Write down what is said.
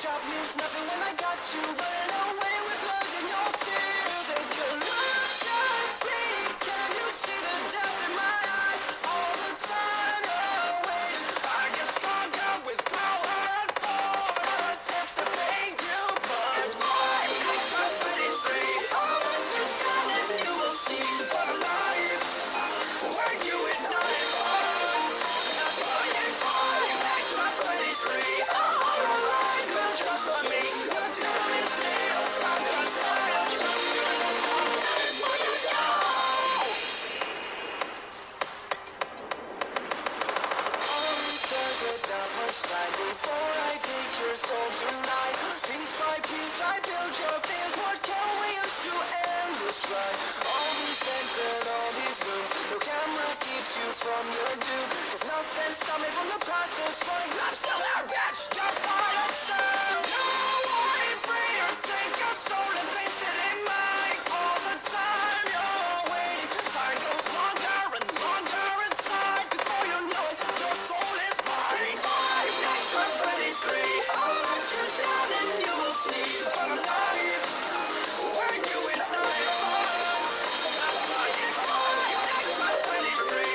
Job means nothing when I got you. Before I take your soul tonight Piece by piece I build your fears What can we use to end this ride? All these vents and all these rooms No camera keeps you from your doom nothing stops me from the past that's running I'm still there, bitch! Don't! three.